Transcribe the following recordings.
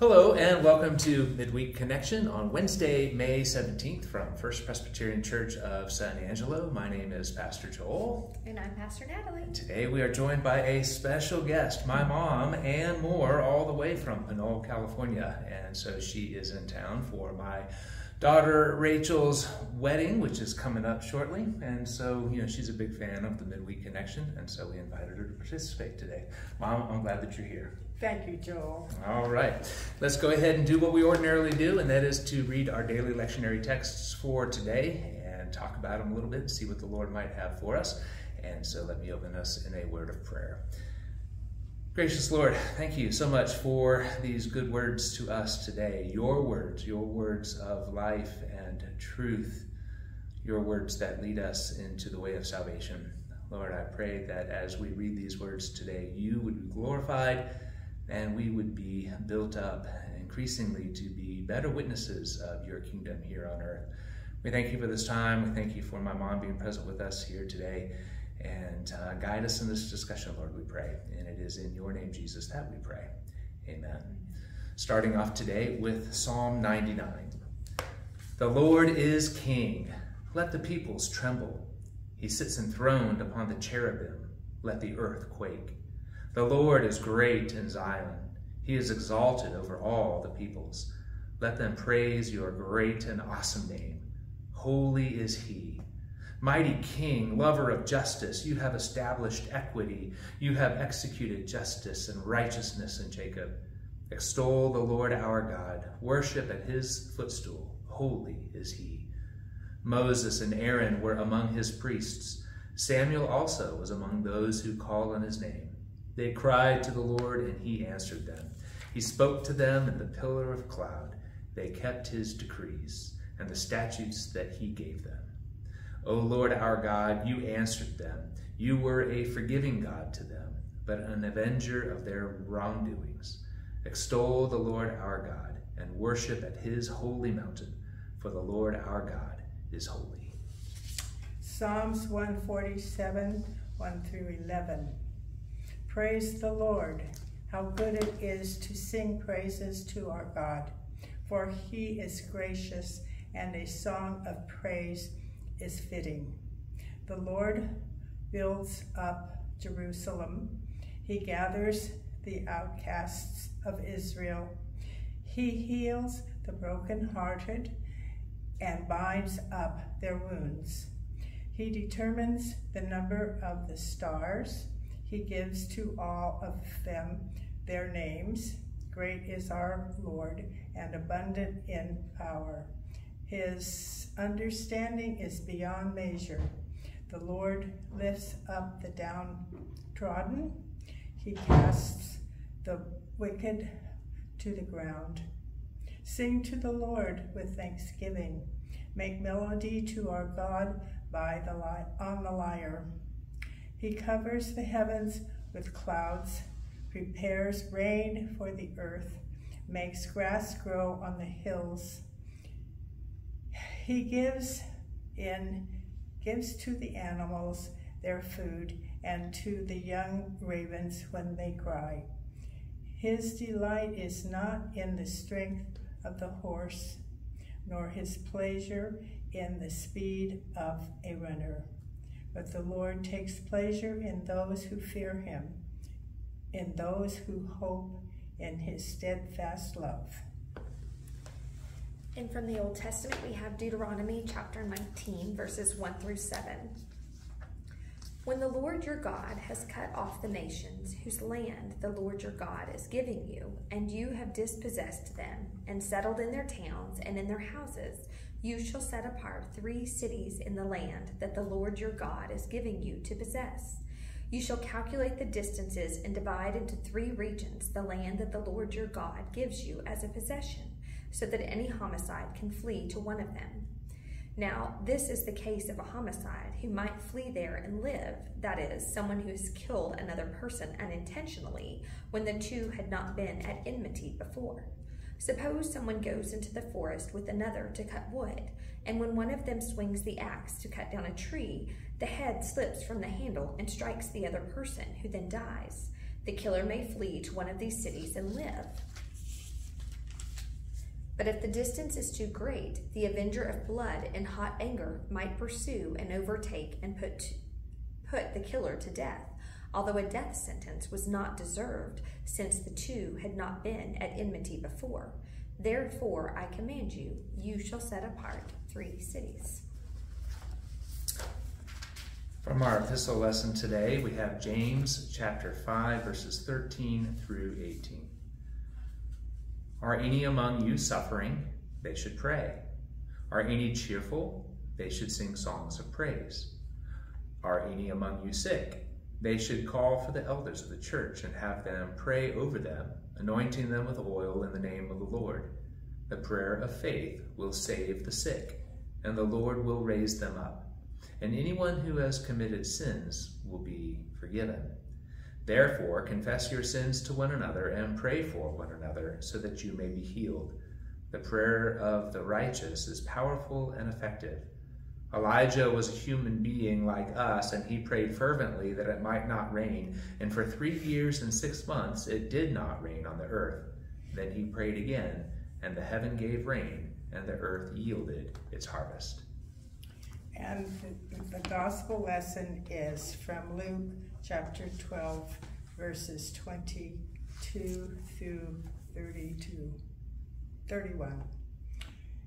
Hello and welcome to Midweek Connection on Wednesday, May 17th from First Presbyterian Church of San Angelo. My name is Pastor Joel. And I'm Pastor Natalie. And today we are joined by a special guest, my mom, and more, all the way from Pinole, California. And so she is in town for my daughter Rachel's wedding, which is coming up shortly. And so, you know, she's a big fan of the Midweek Connection, and so we invited her to participate today. Mom, I'm glad that you're here. Thank you, Joel. All right. Let's go ahead and do what we ordinarily do, and that is to read our daily lectionary texts for today and talk about them a little bit see what the Lord might have for us. And so let me open us in a word of prayer. Gracious Lord, thank you so much for these good words to us today. Your words, your words of life and truth, your words that lead us into the way of salvation. Lord, I pray that as we read these words today, you would be glorified and we would be built up increasingly to be better witnesses of your kingdom here on earth. We thank you for this time. We thank you for my mom being present with us here today. And uh, guide us in this discussion, Lord, we pray. And it is in your name, Jesus, that we pray. Amen. Starting off today with Psalm 99. The Lord is king. Let the peoples tremble. He sits enthroned upon the cherubim. Let the earth quake. The Lord is great in Zion. He is exalted over all the peoples. Let them praise your great and awesome name. Holy is he. Mighty King, lover of justice, you have established equity. You have executed justice and righteousness in Jacob. Extol the Lord our God. Worship at his footstool. Holy is he. Moses and Aaron were among his priests. Samuel also was among those who call on his name. They cried to the Lord, and he answered them. He spoke to them in the pillar of cloud. They kept his decrees and the statutes that he gave them. O Lord our God, you answered them. You were a forgiving God to them, but an avenger of their wrongdoings. Extol the Lord our God and worship at his holy mountain, for the Lord our God is holy. Psalms 147, 1 through 11. Praise the Lord. How good it is to sing praises to our God, for he is gracious, and a song of praise is fitting. The Lord builds up Jerusalem. He gathers the outcasts of Israel. He heals the brokenhearted and binds up their wounds. He determines the number of the stars he gives to all of them their names. Great is our Lord and abundant in power. His understanding is beyond measure. The Lord lifts up the downtrodden. He casts the wicked to the ground. Sing to the Lord with thanksgiving. Make melody to our God by the on the lyre. He covers the heavens with clouds, prepares rain for the earth, makes grass grow on the hills. He gives in gives to the animals their food and to the young ravens when they cry. His delight is not in the strength of the horse, nor his pleasure in the speed of a runner. But the Lord takes pleasure in those who fear him, in those who hope in his steadfast love. And from the Old Testament, we have Deuteronomy chapter 19, verses 1 through 7. When the Lord your God has cut off the nations whose land the Lord your God is giving you, and you have dispossessed them, and settled in their towns and in their houses, you shall set apart three cities in the land that the Lord your God is giving you to possess. You shall calculate the distances and divide into three regions the land that the Lord your God gives you as a possession, so that any homicide can flee to one of them. Now, this is the case of a homicide who might flee there and live, that is, someone who has killed another person unintentionally when the two had not been at enmity before. Suppose someone goes into the forest with another to cut wood, and when one of them swings the axe to cut down a tree, the head slips from the handle and strikes the other person, who then dies. The killer may flee to one of these cities and live. But if the distance is too great, the avenger of blood in hot anger might pursue and overtake and put, put the killer to death, although a death sentence was not deserved, since the two had not been at enmity before. Therefore, I command you, you shall set apart three cities. From our epistle lesson today, we have James chapter 5, verses 13 through 18. Are any among you suffering? They should pray. Are any cheerful? They should sing songs of praise. Are any among you sick? They should call for the elders of the church and have them pray over them, anointing them with oil in the name of the Lord. The prayer of faith will save the sick, and the Lord will raise them up. And anyone who has committed sins will be forgiven. Therefore, confess your sins to one another and pray for one another so that you may be healed. The prayer of the righteous is powerful and effective. Elijah was a human being like us, and he prayed fervently that it might not rain. And for three years and six months it did not rain on the earth. Then he prayed again, and the heaven gave rain, and the earth yielded its harvest. And the, gospel lesson is from Luke chapter 12, verses 22 through 32, 31.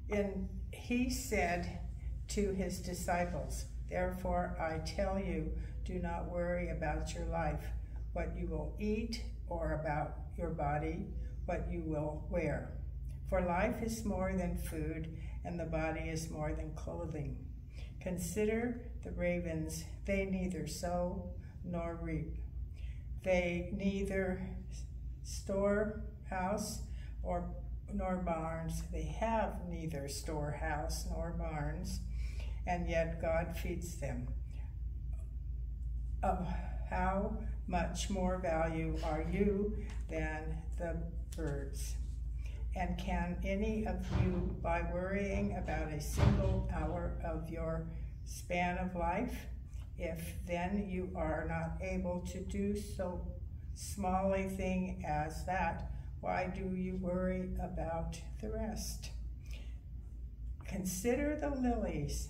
And he said to his disciples, Therefore I tell you, do not worry about your life, what you will eat, or about your body, what you will wear. For life is more than food, and the body is more than clothing. Consider the ravens, they neither sow nor reap. They neither store house or nor barns. They have neither storehouse nor barns, and yet God feeds them. Of how much more value are you than the birds? And can any of you, by worrying about a single hour of your span of life, if then you are not able to do so small a thing as that, why do you worry about the rest? Consider the lilies,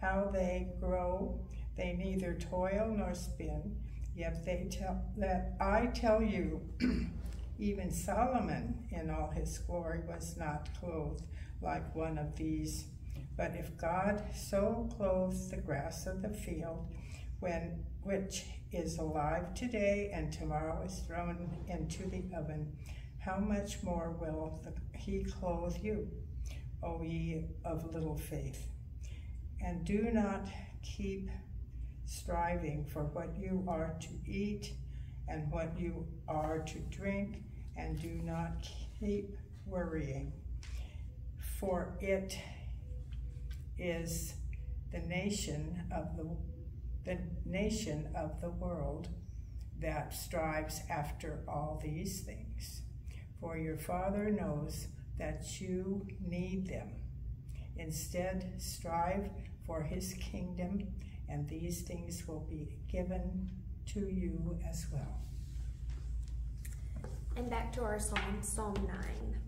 how they grow. They neither toil nor spin, yet they tell that I tell you, even Solomon in all his glory was not clothed like one of these. But if God so clothes the grass of the field, when which is alive today and tomorrow is thrown into the oven, how much more will the, he clothe you, O ye of little faith? And do not keep striving for what you are to eat and what you are to drink, and do not keep worrying, for it is the nation of the the nation of the world that strives after all these things. For your Father knows that you need them. Instead, strive for his kingdom, and these things will be given to you as well. And back to our psalm, Psalm 9.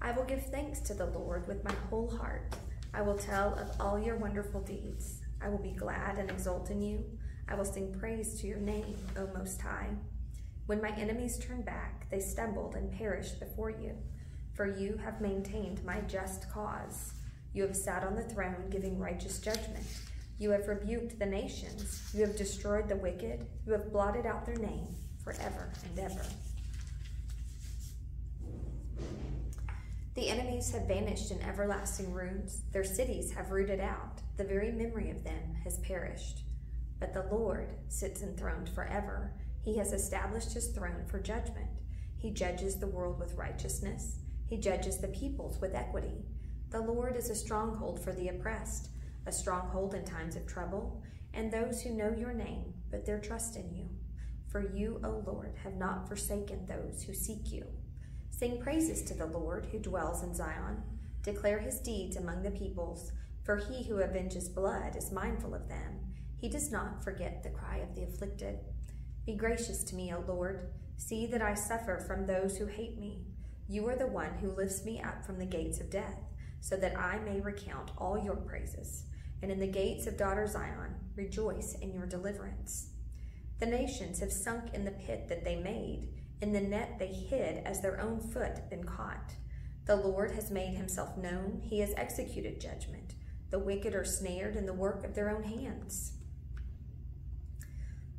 I will give thanks to the Lord with my whole heart. I will tell of all your wonderful deeds. I will be glad and exult in you. I will sing praise to your name, O Most High. When my enemies turned back, they stumbled and perished before you. For you have maintained my just cause. You have sat on the throne giving righteous judgment. You have rebuked the nations. You have destroyed the wicked. You have blotted out their name forever and ever. The enemies have vanished in everlasting ruins. Their cities have rooted out. The very memory of them has perished. But the Lord sits enthroned forever. He has established his throne for judgment. He judges the world with righteousness. He judges the peoples with equity. The Lord is a stronghold for the oppressed, a stronghold in times of trouble, and those who know your name, put their trust in you. For you, O Lord, have not forsaken those who seek you. Sing praises to the Lord who dwells in Zion. Declare his deeds among the peoples, for he who avenges blood is mindful of them. He does not forget the cry of the afflicted. Be gracious to me, O Lord. See that I suffer from those who hate me. You are the one who lifts me up from the gates of death, so that I may recount all your praises. And in the gates of daughter Zion, rejoice in your deliverance. The nations have sunk in the pit that they made, in the net they hid as their own foot been caught. The Lord has made himself known, he has executed judgment. The wicked are snared in the work of their own hands.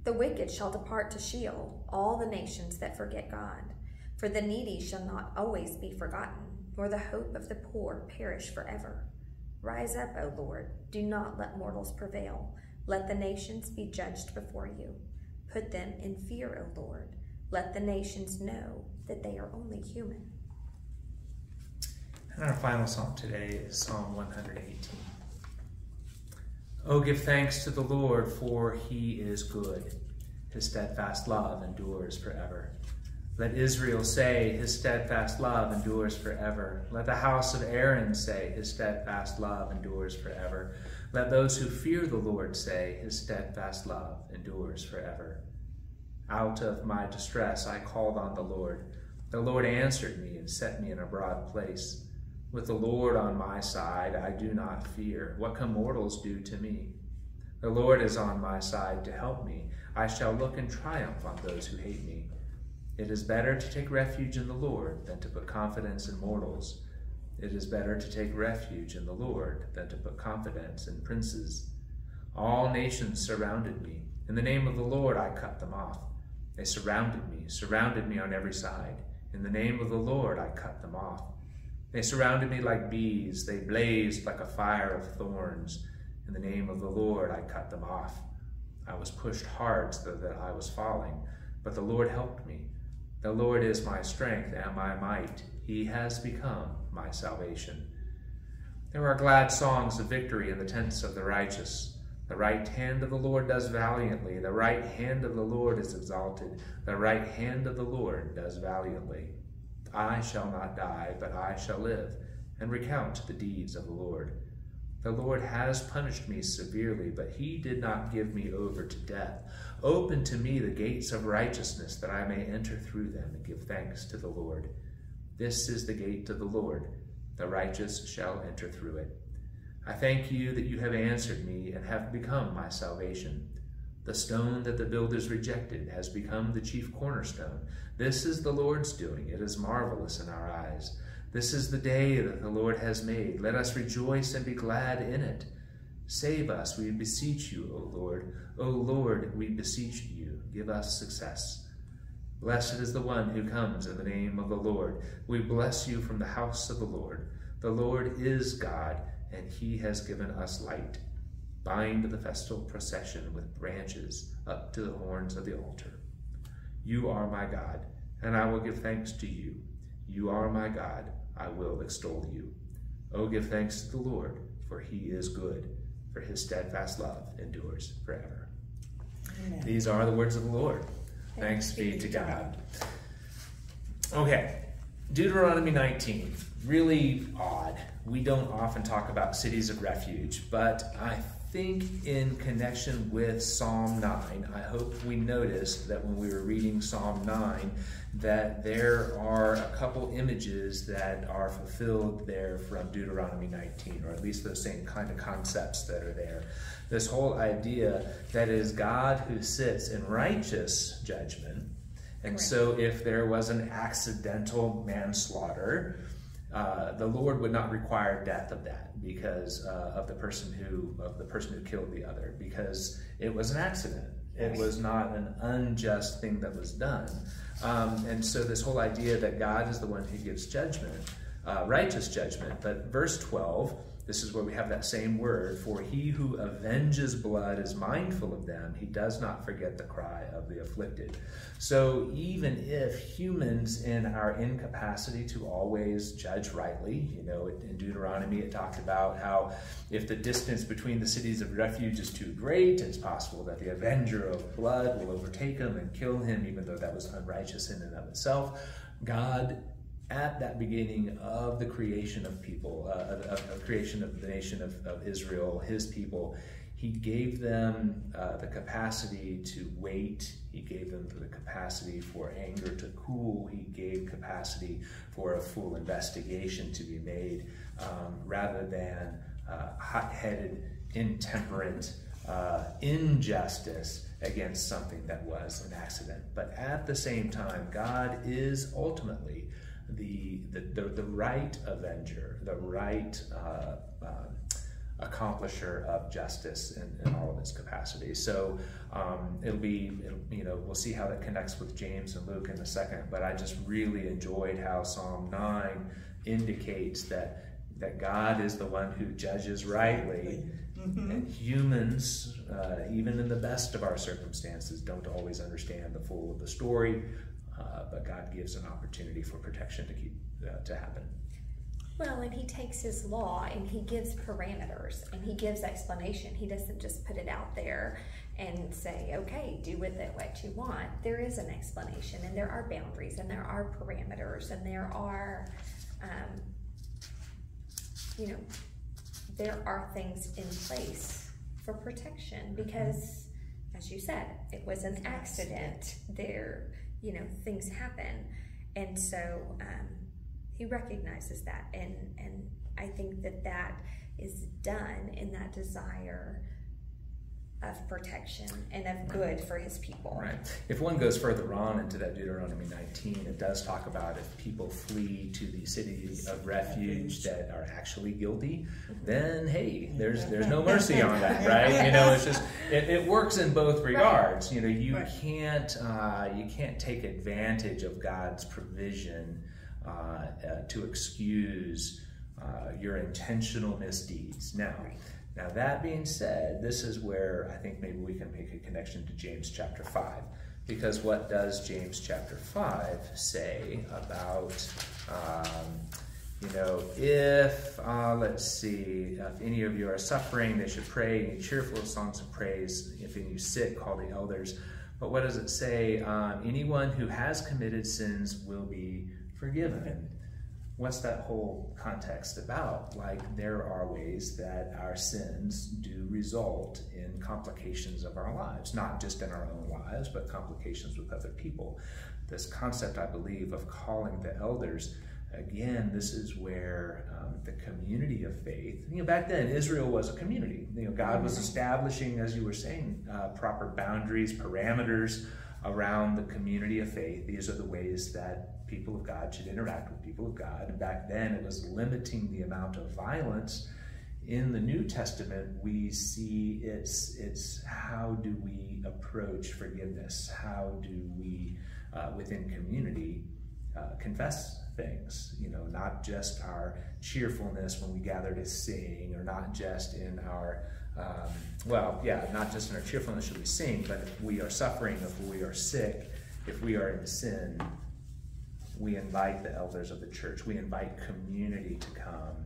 The wicked shall depart to Sheol, all the nations that forget God. For the needy shall not always be forgotten, nor the hope of the poor perish forever. Rise up, O Lord, do not let mortals prevail. Let the nations be judged before you. Put them in fear, O Lord. Let the nations know that they are only human. And our final psalm today is Psalm 118. Oh, give thanks to the Lord, for he is good. His steadfast love endures forever. Let Israel say, His steadfast love endures forever. Let the house of Aaron say, His steadfast love endures forever. Let those who fear the Lord say, His steadfast love endures forever. Out of my distress I called on the Lord. The Lord answered me and set me in a broad place. With the Lord on my side, I do not fear. What can mortals do to me? The Lord is on my side to help me. I shall look in triumph on those who hate me. It is better to take refuge in the Lord than to put confidence in mortals. It is better to take refuge in the Lord than to put confidence in princes. All nations surrounded me. In the name of the Lord I cut them off. They surrounded me, surrounded me on every side. In the name of the Lord I cut them off. They surrounded me like bees. They blazed like a fire of thorns. In the name of the Lord I cut them off. I was pushed hard so that I was falling, but the Lord helped me. The Lord is my strength and my might. He has become my salvation. There are glad songs of victory in the tents of the righteous. The right hand of the Lord does valiantly. The right hand of the Lord is exalted. The right hand of the Lord does valiantly. I shall not die, but I shall live, and recount the deeds of the Lord. The Lord has punished me severely, but he did not give me over to death. Open to me the gates of righteousness, that I may enter through them and give thanks to the Lord. This is the gate of the Lord. The righteous shall enter through it. I thank you that you have answered me and have become my salvation. The stone that the builders rejected has become the chief cornerstone. This is the Lord's doing. It is marvelous in our eyes. This is the day that the Lord has made. Let us rejoice and be glad in it. Save us, we beseech you, O Lord. O Lord, we beseech you. Give us success. Blessed is the one who comes in the name of the Lord. We bless you from the house of the Lord. The Lord is God, and he has given us light. Bind the festal procession with branches up to the horns of the altar. You are my God, and I will give thanks to you. You are my God, I will extol you. Oh, give thanks to the Lord, for he is good, for his steadfast love endures forever. Amen. These are the words of the Lord. Thanks, thanks be to God. Okay, Deuteronomy 19, really odd. We don't often talk about cities of refuge, but I think in connection with Psalm 9, I hope we noticed that when we were reading Psalm 9, that there are a couple images that are fulfilled there from Deuteronomy 19, or at least those same kind of concepts that are there. This whole idea that is God who sits in righteous judgment. And right. so if there was an accidental manslaughter, uh, the Lord would not require death of that because uh, of the person who of the person who killed the other because it was an accident. It was not an unjust thing that was done. Um, and so this whole idea that God is the one who gives judgment, uh, righteous judgment. But verse 12 this is where we have that same word. For he who avenges blood is mindful of them. He does not forget the cry of the afflicted. So even if humans in our incapacity to always judge rightly, you know, in Deuteronomy it talked about how if the distance between the cities of refuge is too great, it's possible that the avenger of blood will overtake him and kill him, even though that was unrighteous in and of itself. God at that beginning of the creation of people, uh, of, of, creation of the nation of, of, Israel, his people, he gave them uh, the capacity to wait He gave them the capacity for anger to cool. He gave capacity for a full investigation to be made um, rather than uh, hot headed, intemperate uh, injustice against something that was an accident. But at the same time, God is ultimately the, the, the, the right avenger, the right uh, uh, accomplisher of justice in, in, all of its capacities. So um, it'll be, it'll, you know, we'll see how that connects with James and Luke in a second. But I just really enjoyed how Psalm 9 indicates that that God is the one who judges rightly Mm-hmm. And humans, uh, even in the best of our circumstances, don't always understand the full of the story, uh, but God gives an opportunity for protection to keep uh, to happen. Well, and he takes his law and he gives parameters and he gives explanation. He doesn't just put it out there and say, okay, do with it what you want. There is an explanation and there are boundaries and there are parameters and there are, um, you know, there are things in place for protection mm-hmm. because, as you said, it was an accident. There, you know, things happen. And so um, he recognizes that. And, and I think that that is done in that desire of protection and of good for his people. Right. If one goes further on into that Deuteronomy 19, it does talk about if people flee to the city of refuge that are actually guilty, then hey, there's there's no mercy on that, right? You know, it's just it, it works in both regards. Right. You know, you right. can't uh, you can't take advantage of God's provision uh, uh, to excuse uh, your intentional misdeeds. Now. Right now, that being said, this is where I think maybe we can make a connection to James chapter 5. Because what does James chapter 5 say about, um, you know, if, uh, let's see, if any of you are suffering, they should pray in cheerful songs of praise. If any sick, call the elders. But what does it say? Um, anyone who has committed sins will be forgiven what's that whole context about? Like, there are ways that our sins do result in complications of our lives, not just in our own lives, but complications with other people. This concept, I believe, of calling the elders, again, this is where um, the community of faith, you know, back then Israel was a community. You know, God was mm-hmm. establishing, as you were saying, uh, proper boundaries, parameters around the community of faith. These are the ways that people of God should interact with people of God. And back then it was limiting the amount of violence. In the New Testament, we see it's, it's how do we approach forgiveness? How do we, uh, within community, uh, confess things? You know, not just our cheerfulness when we gather to sing, or not just in our um, well, yeah, not just in our cheerfulness should we sing, but if we are suffering, if we are sick, if we are in sin, we invite the elders of the church, we invite community to come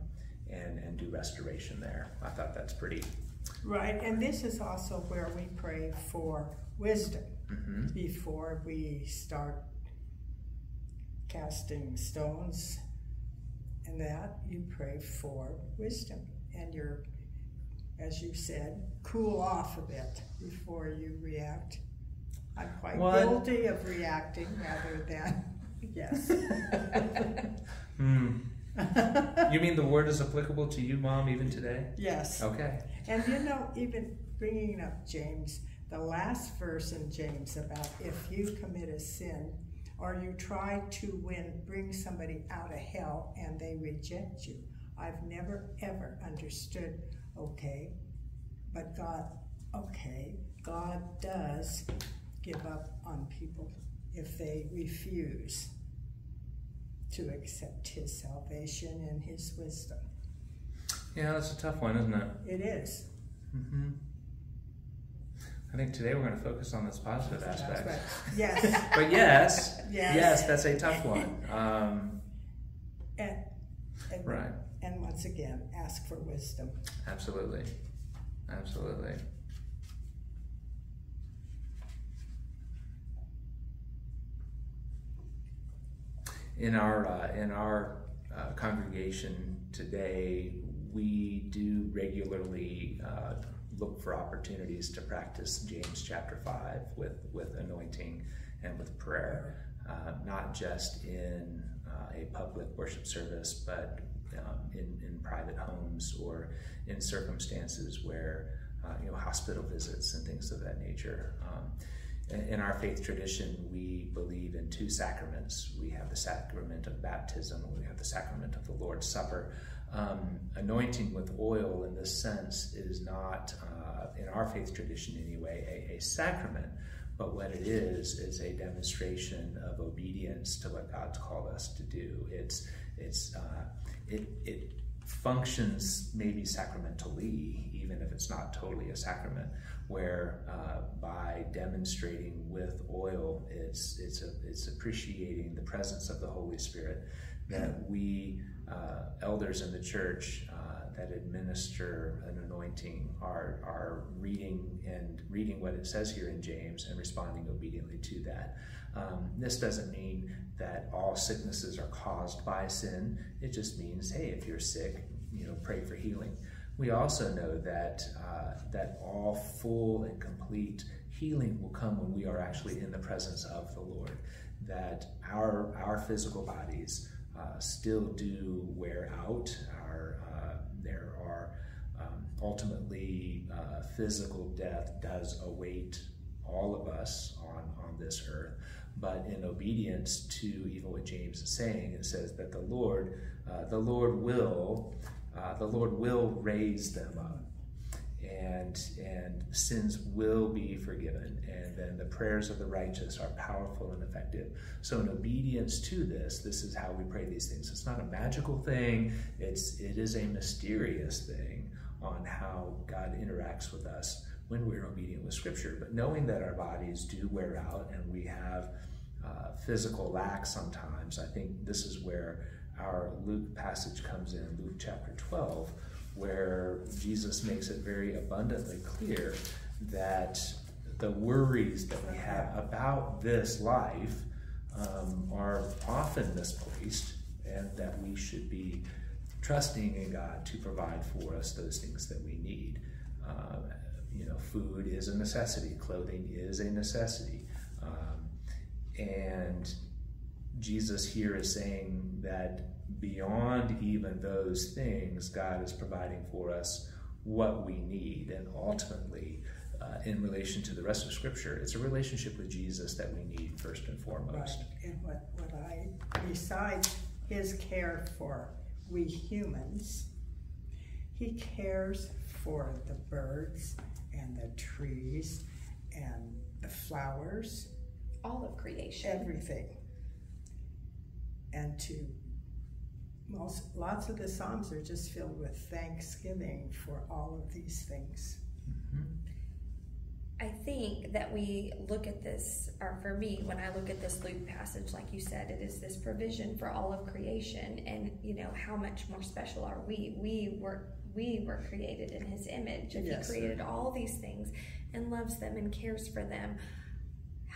and, and do restoration there. I thought that's pretty. Right, and this is also where we pray for wisdom mm-hmm. before we start casting stones and that you pray for wisdom and you're as you said cool off a bit before you react i'm quite guilty of reacting rather than Yes. Hmm. you mean the word is applicable to you, Mom, even today? Yes. Okay. And you know, even bringing up James, the last verse in James about if you commit a sin or you try to win, bring somebody out of hell and they reject you. I've never ever understood, okay, but God, okay, God does give up on people if they refuse to accept his salvation and his wisdom. Yeah, that's a tough one, isn't it? It is. Mm-hmm. I think today we're going to focus on this positive aspect. Right. Yes. but yes, yes, yes, that's a tough one. Um, and, and, right. And once again, ask for wisdom. Absolutely. Absolutely. In our uh, in our uh, congregation today, we do regularly uh, look for opportunities to practice James chapter 5 with, with anointing and with prayer, uh, not just in uh, a public worship service, but um, in, in private homes or in circumstances where, uh, you know, hospital visits and things of that nature. Um, in our faith tradition, we believe in two sacraments. We have the sacrament of baptism, and we have the sacrament of the Lord's Supper. Um, anointing with oil, in this sense, is not, uh, in our faith tradition anyway, a, a, sacrament, but what it is is a demonstration of obedience to what God's called us to do. It's it's uh, it it functions maybe sacramentally, even if it's not totally a sacrament, where uh, by demonstrating with oil, it's, it's, a, it's appreciating the presence of the Holy Spirit that we uh, elders in the church uh, that administer an anointing are, are reading and reading what it says here in James and responding obediently to that. Um, this doesn't mean that all sicknesses are caused by sin. It just means, hey, if you're sick, you know, pray for healing. We also know that uh, that all full and complete healing will come when we are actually in the presence of the Lord. That our our physical bodies uh, still do wear out. Our uh, there are um, ultimately uh, physical death does await all of us on on this earth. But in obedience to even what James is saying, it says that the Lord, uh, the Lord will uh, the Lord will raise them up. And, and sins will be forgiven, and then the prayers of the righteous are powerful and effective. So, in obedience to this, this is how we pray these things. It's not a magical thing; it's it is a mysterious thing on how God interacts with us when we're obedient with Scripture. But knowing that our bodies do wear out and we have uh, physical lack sometimes, I think this is where our Luke passage comes in, Luke chapter 12, where Jesus makes it very abundantly clear that the worries that we have about this life um, are often misplaced and that we should be trusting in God to provide for us those things that we need. Uh, you know, food is a necessity, clothing is a necessity. Um, and Jesus here is saying that beyond even those things, God is providing for us what we need. And ultimately, uh, in relation to the rest of Scripture, it's a relationship with Jesus that we need first and foremost. Right. And what, what I, besides his care for we humans, he cares for the birds and the trees and the flowers. All of creation. Everything and to most lots of the psalms are just filled with thanksgiving for all of these things mm-hmm. i think that we look at this or for me when i look at this luke passage like you said it is this provision for all of creation and you know how much more special are we we were we were created in his image and yes, he created sir. all these things and loves them and cares for them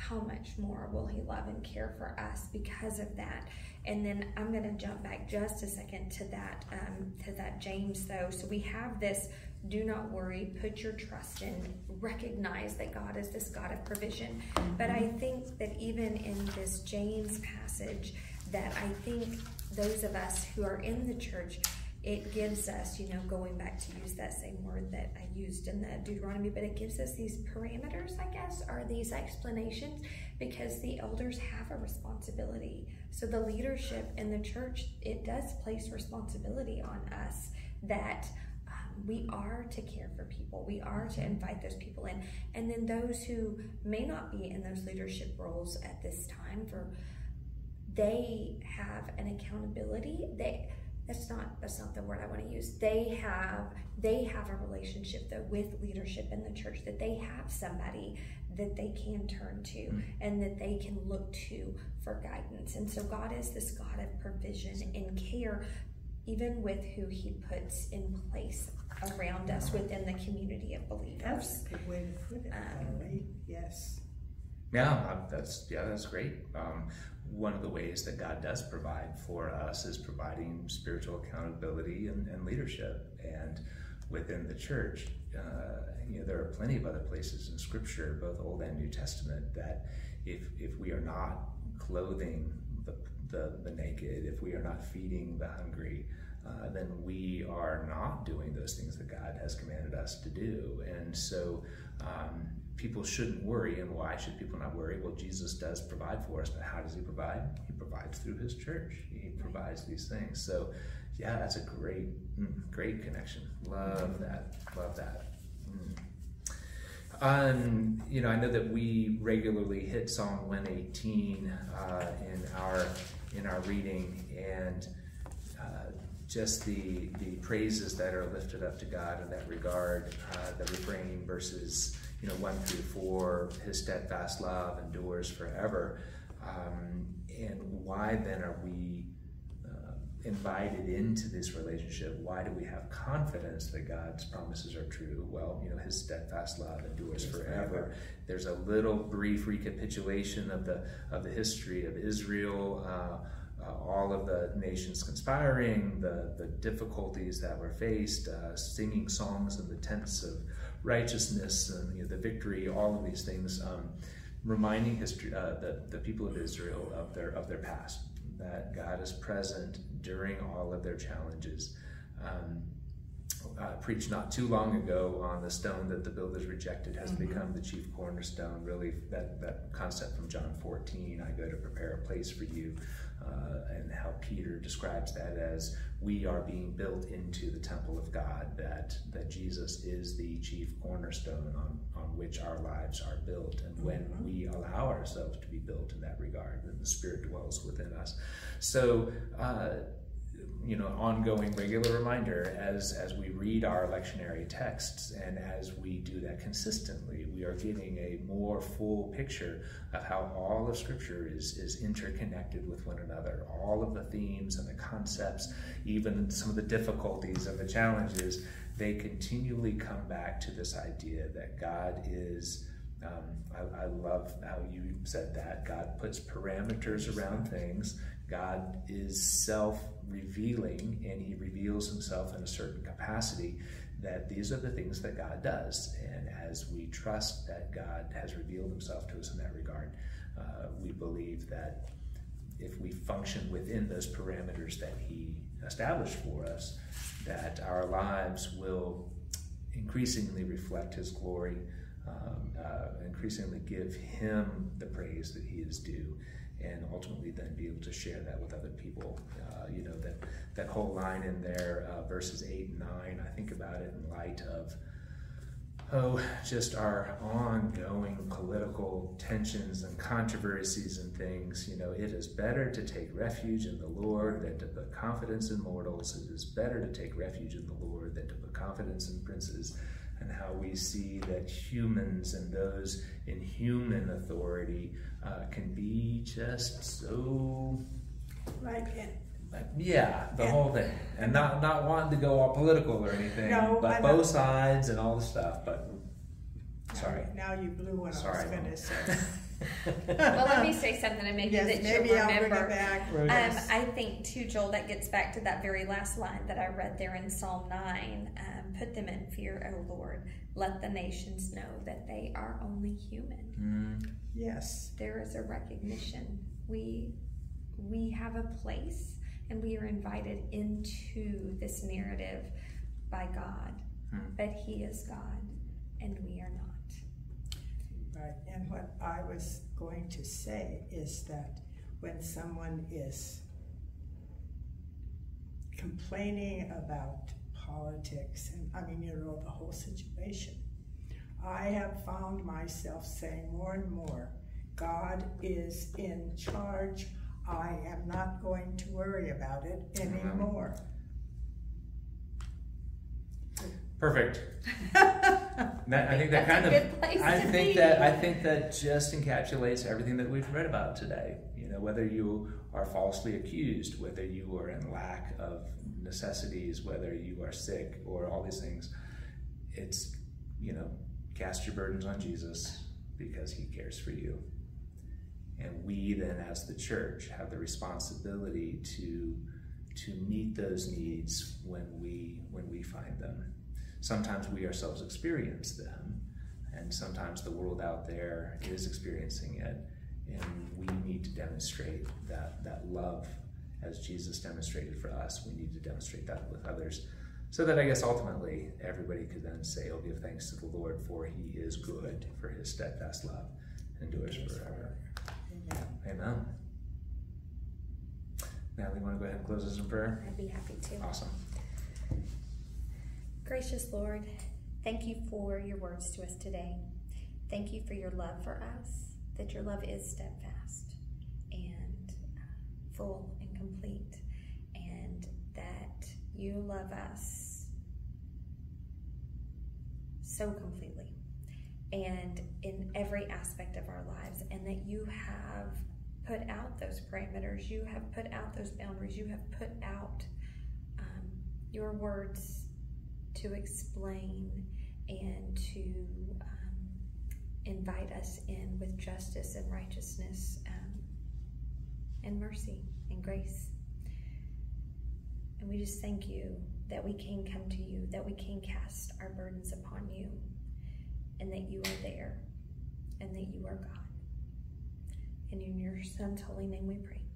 how much more will he love and care for us because of that and then I'm going to jump back just a second to that um, to that James though. So we have this: do not worry, put your trust in, recognize that God is this God of provision. But I think that even in this James passage, that I think those of us who are in the church it gives us, you know, going back to use that same word that I used in the Deuteronomy, but it gives us these parameters, I guess, or these explanations, because the elders have a responsibility. So the leadership in the church, it does place responsibility on us that um, we are to care for people. We are to invite those people in. And then those who may not be in those leadership roles at this time for they have an accountability. They that's not that's not the word I want to use. They have they have a relationship though with leadership in the church that they have somebody that they can turn to mm-hmm. and that they can look to for guidance. And so God is this God of provision and care, even with who He puts in place around us within the community of believers. That's a good way to put it, um, Yes. Yeah, that's yeah, that's great. Um, one of the ways that God does provide for us is providing spiritual accountability and, and leadership. And within the church. Uh, you know, there are plenty of other places in Scripture, both Old and New Testament, that if if we are not clothing the the, the naked, if we are not feeding the hungry, uh, then we are not doing those things that God has commanded us to do. And so um, people shouldn't worry. And why should people not worry? Well, Jesus does provide for us, but how does He provide? He provides through His church. He provides these things. So, yeah, that's a great, mm, great connection. Love that. Love that. Mm. Um, you know, I know that we regularly hit Psalm 118 uh, in our in our reading, and uh, just the the praises that are lifted up to God in that regard. Uh, the refrain verses you know one through four, His steadfast love endures forever. Um, and why then are we uh, invited into this relationship? Why do we have confidence that God's promises are true? Well, you know, His steadfast love endures forever. There's a little brief recapitulation of the of the history of Israel. Uh, uh, all of the nations conspiring, the, the difficulties that were faced, uh, singing songs in the tents of righteousness and you know, the victory, all of these things, um, reminding history, uh, the, the people of Israel of their, of their past, that God is present during all of their challenges. Um, uh, preached not too long ago on the stone that the builders rejected has mm-hmm. become the chief cornerstone. Really, that, that concept from John 14 I go to prepare a place for you and how Peter describes that as we are being built into the temple of God, that, that Jesus is the chief cornerstone on, on which our lives are built. And when mm-hmm. we allow ourselves to be built in that regard, then the Spirit dwells within us. So, uh, you know, ongoing regular reminder as, as we read our lectionary texts and as we do that consistently, we are getting a more full picture of how all of Scripture is, is interconnected with one another. All of the themes and the concepts, even some of the difficulties and the challenges, they continually come back to this idea that God is. Um, I, I, love how you said that. God puts parameters around things. God is self revealing and he reveals himself in a certain capacity that these are the things that God does. And as we trust that God has revealed himself to us in that regard, uh, we believe that if we function within those parameters that he established for us, that our lives will increasingly reflect his glory, um, uh, increasingly give him the praise that he is due and ultimately then be able to share that with other people. Uh, you know, that, that whole line in there, uh, verses 8 and 9, I think about it in light of, oh, just our ongoing political tensions and controversies and things. You know, it is better to take refuge in the Lord than to put confidence in mortals. It is better to take refuge in the Lord than to put confidence in princes and how we see that humans and those in human authority uh, can be just so like it. yeah, the and, whole thing, and not not wanting to go all political or anything, no, but both sides and all the stuff. But sorry, now you blew what sorry, I was going to say. Well, let me say something and maybe yes, that maybe you'll remember. Um, I think too, Joel, that gets back to that very last line that I read there in Psalm nine. Um, Put them in fear, O Lord. Let the nations know that they are only human. Mm. Yes, there is a recognition. We we have a place, and we are invited into this narrative by God. Mm. That He is God, and we are not. Right. And what I was going to say is that when someone is complaining about politics and I mean, you know, the whole situation, I have found myself saying more and more, God is in charge. I am not going to worry about it uh-huh. anymore. Perfect. That, I think that kind of. I think be. that I think that just encapsulates everything that we've read about today. You know, whether you are falsely accused, whether you are in lack of necessities, whether you are sick, or all these things, it's you know, cast your burdens on Jesus because He cares for you. And we then, as the church, have the responsibility to to meet those needs when we when we find them. Sometimes we ourselves experience them, and sometimes the world out there is experiencing it, and we need to demonstrate that that love as Jesus demonstrated for us. We need to demonstrate that with others. So that I guess ultimately everybody could then say, Oh, give thanks to the Lord, for he is good, for his steadfast love endures forever. Amen. Amen. Natalie, you want to go ahead and close us in prayer? I'd be happy to. Awesome. Gracious Lord, thank you for your words to us today. Thank you for your love for us, that your love is steadfast and uh, full and complete, and that you love us so completely and in every aspect of our lives, and that you have put out those parameters, you have put out those boundaries, you have put out um, your words to explain and to um, invite us in with justice and righteousness um, and mercy and grace. And we just thank you that we can come to you, that we can cast our burdens upon you, and that you are there, and that you are God. And in your Son's holy name we pray.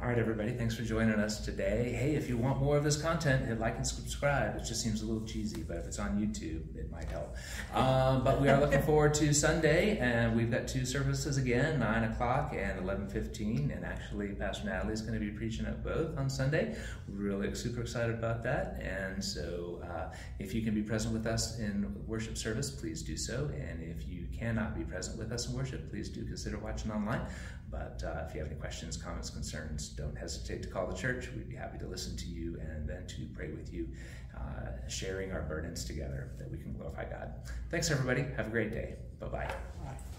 All right, everybody. Thanks for joining us today. Hey, if you want more of this content, hit like and subscribe. It just seems a little cheesy, but if it's on YouTube, it might help. Um, but we are looking forward to Sunday, and we've got two services again, nine o'clock and eleven fifteen. And actually, Pastor Natalie is going to be preaching at both on Sunday. We're really super excited about that. And so, uh, if you can be present with us in worship service, please do so. And if you cannot be present with us in worship, please do consider watching online. But uh, if you have any questions, comments, concerns, don't hesitate to call the church. We'd be happy to listen to you and then to pray with you, uh, sharing our burdens together that we can glorify God. Thanks, everybody. Have a great day. Bye bye. Bye.